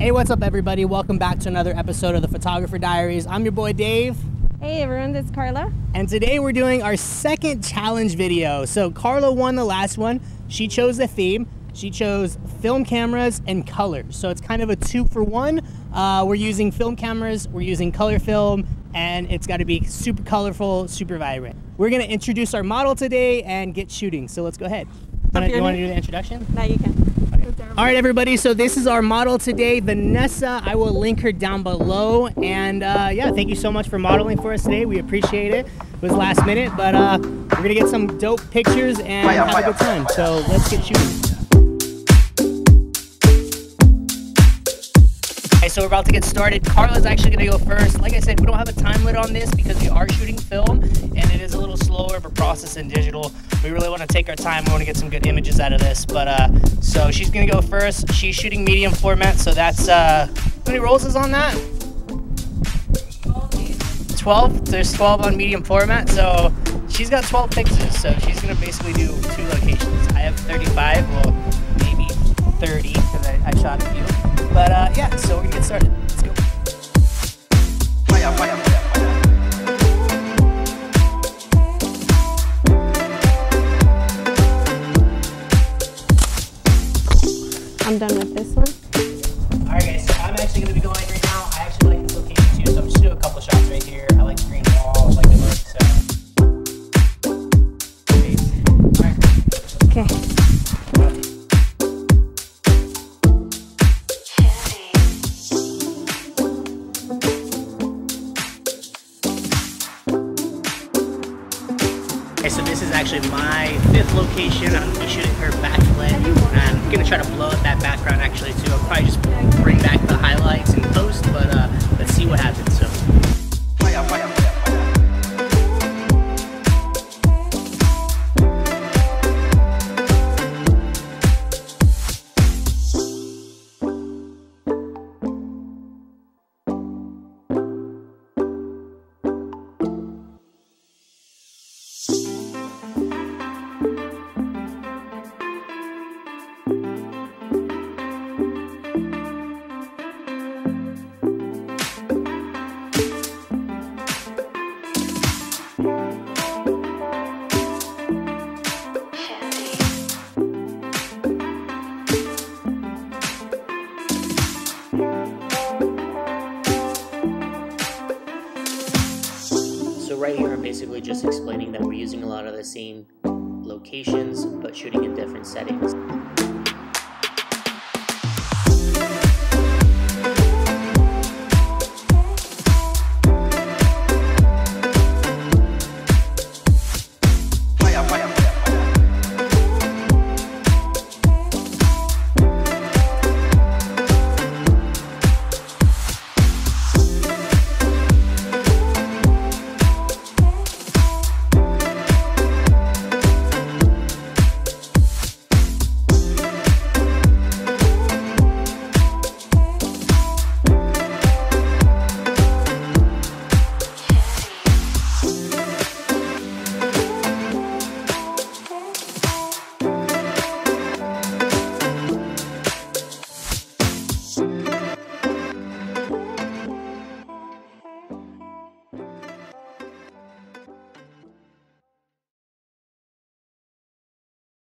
Hey, what's up, everybody? Welcome back to another episode of the Photographer Diaries. I'm your boy Dave. Hey everyone, this is Carla. And today we're doing our second challenge video. So Carla won the last one. She chose the theme. She chose film cameras and colors. So it's kind of a two for one. Uh, we're using film cameras, we're using color film, and it's got to be super colorful, super vibrant. We're going to introduce our model today and get shooting. So let's go ahead. Wanna, you want to do the introduction? Now you can. All right, everybody. So this is our model today, Vanessa. I will link her down below. And uh, yeah, thank you so much for modeling for us today. We appreciate it. It was last minute, but uh, we're gonna get some dope pictures and Fire, have fire, a good time. So let's get shooting. Okay, so we're about to get started. Carla's actually gonna go first. Like I said, we don't have a time limit on this because we are shooting film and it is a of a process digital. We really want to take our time. We want to get some good images out of this. But uh, so she's gonna go first. She's shooting medium format, so that's uh, how many rolls is on that? 12. There's 12 on medium format, so she's got 12 pictures. So she's gonna basically do two locations. I have 35. Well, maybe 30 because I, I shot a few. But uh, yeah, so we're gonna get started. Okay, so this is actually my fifth location. I'm gonna shooting her backlit, and I'm gonna try to blow up that background actually too. I'll probably just bring back right here, I'm basically just explaining that we're using a lot of the same locations, but shooting in different settings.